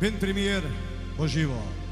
Ventrimir Ojivo.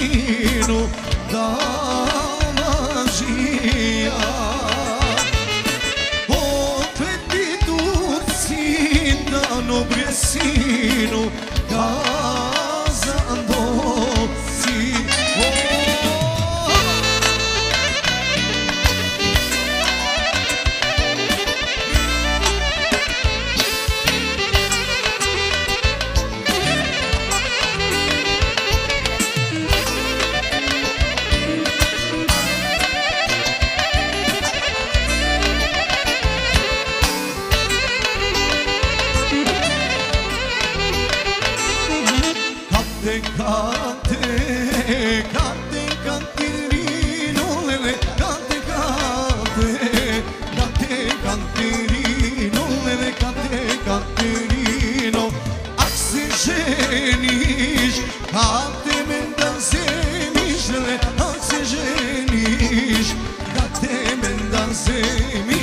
sinu dana žija. Opet bi Turci dan obje sinu bizim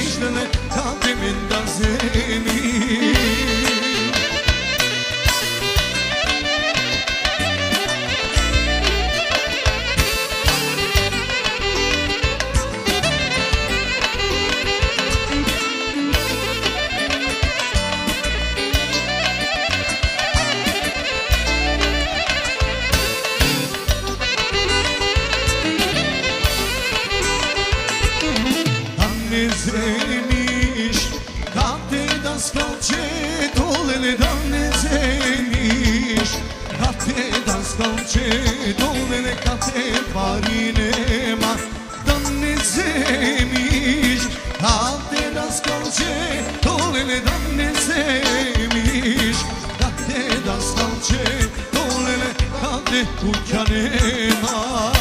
sevdan ne sevmiş Dahte da salce dolele kade kucane nar